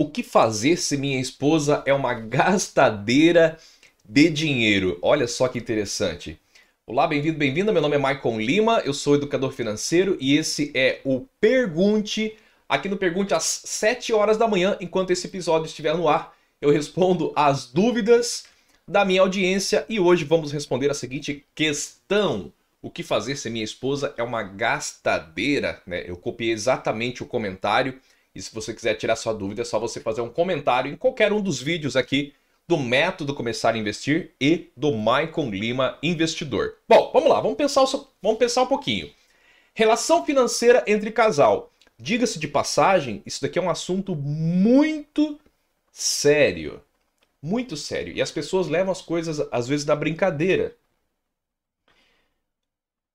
O que fazer se minha esposa é uma gastadeira de dinheiro? Olha só que interessante. Olá, bem-vindo, bem-vinda. Meu nome é Maicon Lima, eu sou educador financeiro e esse é o Pergunte. Aqui no Pergunte às 7 horas da manhã, enquanto esse episódio estiver no ar, eu respondo as dúvidas da minha audiência e hoje vamos responder a seguinte questão: O que fazer se minha esposa é uma gastadeira? Né? Eu copiei exatamente o comentário e se você quiser tirar sua dúvida, é só você fazer um comentário em qualquer um dos vídeos aqui do Método Começar a Investir e do Maicon Lima Investidor. Bom, vamos lá, vamos pensar, vamos pensar um pouquinho. Relação financeira entre casal. Diga-se de passagem, isso daqui é um assunto muito sério. Muito sério. E as pessoas levam as coisas, às vezes, da brincadeira.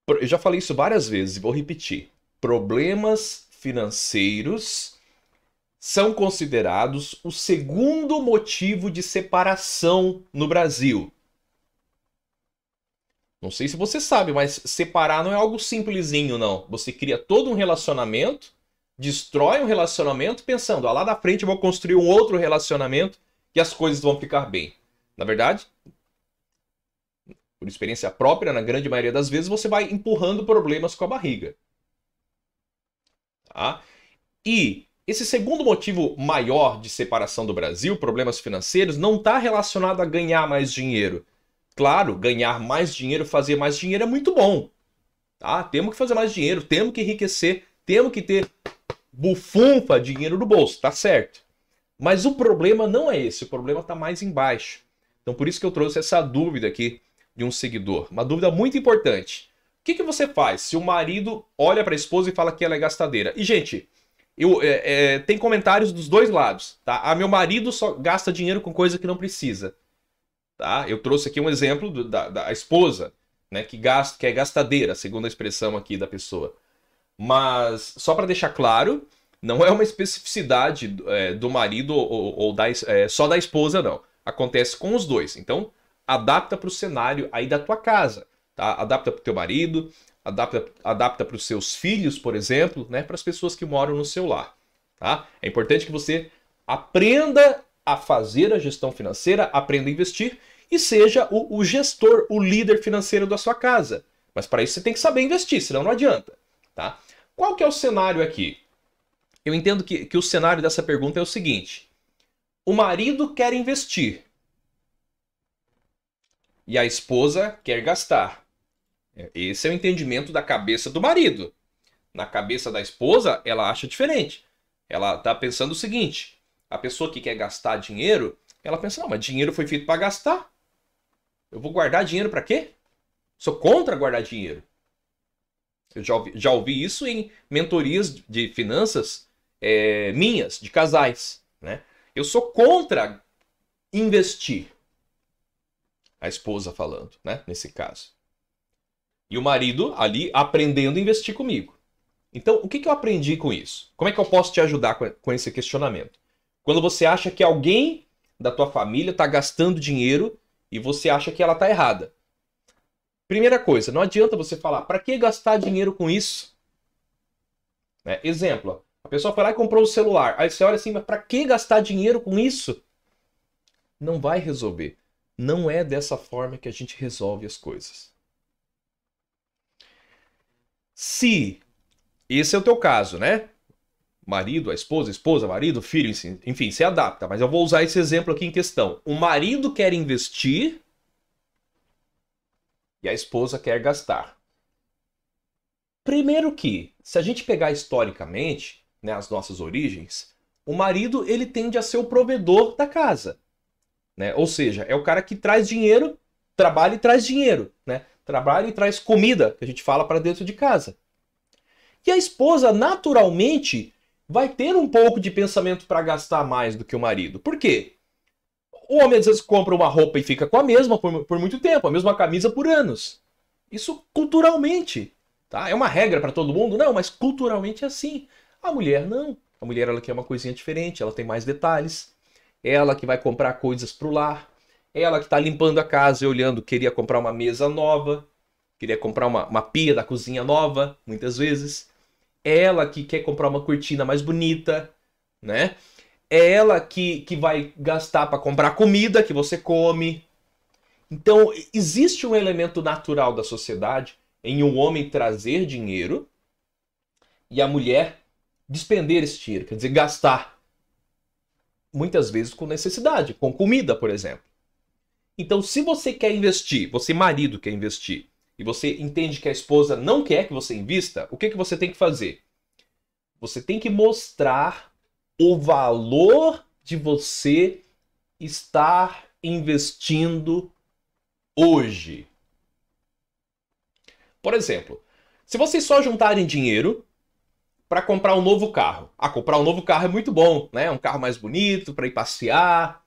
Eu já falei isso várias vezes e vou repetir. Problemas financeiros são considerados o segundo motivo de separação no Brasil. Não sei se você sabe, mas separar não é algo simplesinho, não. Você cria todo um relacionamento, destrói um relacionamento pensando, ah, lá na frente eu vou construir um outro relacionamento e as coisas vão ficar bem. Na verdade, por experiência própria, na grande maioria das vezes, você vai empurrando problemas com a barriga. Tá? E esse segundo motivo maior de separação do Brasil, problemas financeiros, não está relacionado a ganhar mais dinheiro. Claro, ganhar mais dinheiro, fazer mais dinheiro é muito bom. Tá? Temos que fazer mais dinheiro, temos que enriquecer, temos que ter bufunfa dinheiro no bolso, tá certo. Mas o problema não é esse, o problema está mais embaixo. Então por isso que eu trouxe essa dúvida aqui de um seguidor. Uma dúvida muito importante. O que, que você faz se o marido olha para a esposa e fala que ela é gastadeira? E, gente, eu, é, é, tem comentários dos dois lados, tá? Ah, meu marido só gasta dinheiro com coisa que não precisa, tá? Eu trouxe aqui um exemplo do, da, da esposa, né? Que, gasta, que é gastadeira, segundo a expressão aqui da pessoa. Mas, só para deixar claro, não é uma especificidade é, do marido ou, ou da, é, só da esposa, não. Acontece com os dois. Então, adapta para o cenário aí da tua casa, tá? Adapta para o teu marido, adapta para os seus filhos, por exemplo, né, para as pessoas que moram no seu lar. Tá? É importante que você aprenda a fazer a gestão financeira, aprenda a investir e seja o, o gestor, o líder financeiro da sua casa. Mas para isso você tem que saber investir, senão não adianta. Tá? Qual que é o cenário aqui? Eu entendo que, que o cenário dessa pergunta é o seguinte: o marido quer investir e a esposa quer gastar. Esse é o entendimento da cabeça do marido. Na cabeça da esposa, ela acha diferente. Ela está pensando o seguinte: a pessoa que quer gastar dinheiro, ela pensa, não, mas dinheiro foi feito para gastar. Eu vou guardar dinheiro para quê? Sou contra guardar dinheiro. Eu já ouvi, já ouvi isso em mentorias de finanças é, minhas, de casais. Né? Eu sou contra investir. A esposa falando, né? Nesse caso. E o marido ali aprendendo a investir comigo. Então, o que, que eu aprendi com isso? Como é que eu posso te ajudar com, esse questionamento? Quando você acha que alguém da tua família está gastando dinheiro e você acha que ela está errada. Primeira coisa, não adianta você falar, para que gastar dinheiro com isso? Né? Exemplo, a pessoa foi lá e comprou um celular. Aí você olha assim, mas para que gastar dinheiro com isso? Não vai resolver. Não é dessa forma que a gente resolve as coisas. Se esse é o teu caso, né? Marido, a esposa, esposa, marido, filho, enfim, se adapta. Mas eu vou usar esse exemplo aqui em questão. O marido quer investir e a esposa quer gastar. Primeiro que, se a gente pegar historicamente, né, as nossas origens, o marido ele tende a ser o provedor da casa, né? Ou seja, é o cara que traz dinheiro, trabalha e traz dinheiro, né? Trabalha e traz comida, que a gente fala, para dentro de casa. E a esposa, naturalmente, vai ter um pouco de pensamento para gastar mais do que o marido. Por quê? O homem às vezes compra uma roupa e fica com a mesma por, por muito tempo, a mesma camisa por anos. Isso culturalmente. Tá? É uma regra para todo mundo? Não, mas culturalmente é assim. A mulher não. A mulher ela quer uma coisinha diferente, ela tem mais detalhes. Ela que vai comprar coisas para o lar. Ela que está limpando a casa e olhando, queria comprar uma mesa nova, queria comprar uma, uma pia da cozinha nova, muitas vezes. Ela que quer comprar uma cortina mais bonita, né? é ela que, que vai gastar para comprar comida que você come. Então, existe um elemento natural da sociedade em um homem trazer dinheiro e a mulher despender esse dinheiro, quer dizer, gastar. Muitas vezes com necessidade, com comida, por exemplo. Então, se você quer investir, você marido quer investir, e você entende que a esposa não quer que você invista, o que, que você tem que fazer? Você tem que mostrar o valor de você estar investindo hoje. Por exemplo, se vocês só juntarem dinheiro para comprar um novo carro. Ah, comprar um novo carro é muito bom, né? Um carro mais bonito para ir passear.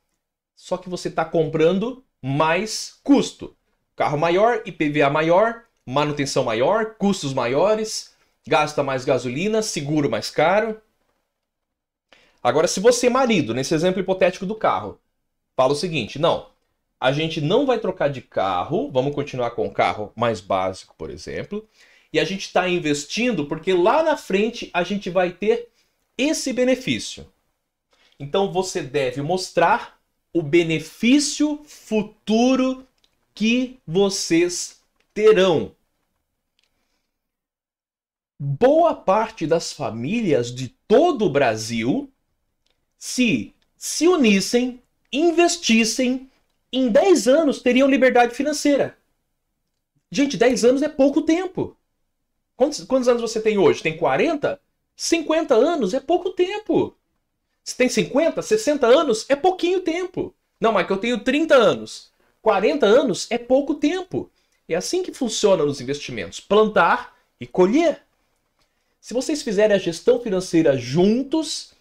Só que você está comprando mais custo. Carro maior, IPVA maior, manutenção maior, custos maiores, gasta mais gasolina, seguro mais caro. Agora, se você, marido, nesse exemplo hipotético do carro, fala o seguinte: não, a gente não vai trocar de carro, vamos continuar com o carro mais básico, por exemplo, e a gente está investindo porque lá na frente a gente vai ter esse benefício. Então você deve mostrar o benefício futuro que vocês terão. Boa parte das famílias de todo o Brasil se se unissem, investissem, em 10 anos teriam liberdade financeira. Gente, 10 anos é pouco tempo. Quantos, quantos anos você tem hoje? Tem 40? 50 anos é pouco tempo. Se tem 50, 60 anos é pouquinho tempo. Não, mas que eu tenho 30 anos. 40 anos é pouco tempo. É assim que funciona nos investimentos: plantar e colher. Se vocês fizerem a gestão financeira juntos,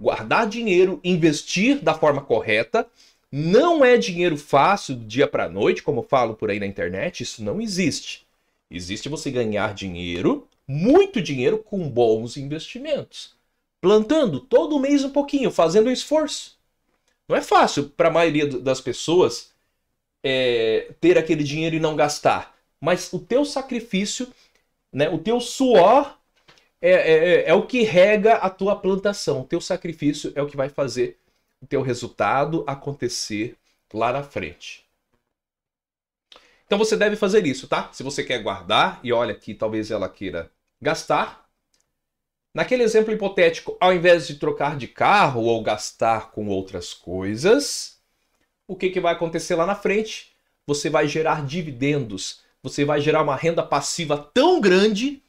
guardar dinheiro, investir da forma correta. Não é dinheiro fácil do dia para a noite, como falo por aí na internet, isso não existe. Existe você ganhar dinheiro, muito dinheiro com bons investimentos. Plantando todo mês um pouquinho, fazendo um esforço. Não é fácil para a maioria das pessoas é, ter aquele dinheiro e não gastar. Mas o teu sacrifício, né, o teu suor é, é, é, o que rega a tua plantação. O teu sacrifício é o que vai fazer o teu resultado acontecer lá na frente. Então você deve fazer isso, tá? Se você quer guardar, e olha que talvez ela queira gastar. Naquele exemplo hipotético, ao invés de trocar de carro ou gastar com outras coisas, o que, que vai acontecer lá na frente? Você vai gerar dividendos, você vai gerar uma renda passiva tão grande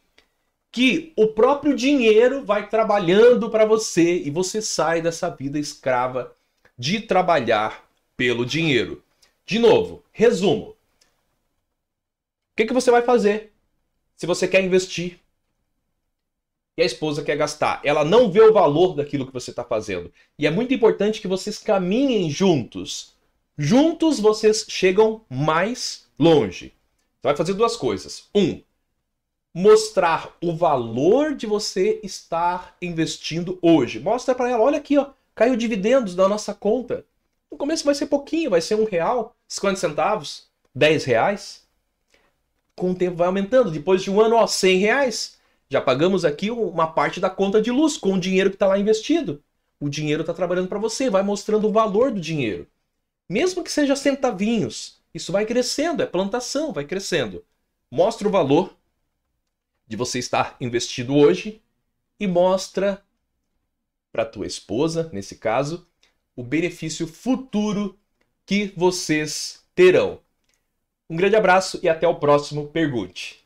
que o próprio dinheiro vai trabalhando para você e você sai dessa vida escrava de trabalhar pelo dinheiro. De novo, resumo. O que, que você vai fazer se você quer investir e a esposa quer gastar? Ela não vê o valor daquilo que você está fazendo. E é muito importante que vocês caminhem juntos. Juntos vocês chegam mais longe. Você vai fazer duas coisas. Um, mostrar o valor de você estar investindo hoje. Mostra para ela, olha aqui, ó, caiu dividendos da nossa conta. No começo vai ser pouquinho, vai ser um real, 50 centavos, 10 reais. Com o tempo vai aumentando. Depois de um ano, ó, 100 reais. Já pagamos aqui uma parte da conta de luz com o dinheiro que está lá investido. O dinheiro está trabalhando para você, vai mostrando o valor do dinheiro. Mesmo que seja centavinhos, isso vai crescendo, é plantação, vai crescendo. Mostra o valor de você estar investido hoje e mostra para tua esposa, nesse caso, o benefício futuro que vocês terão. Um grande abraço e até o próximo Pergunte.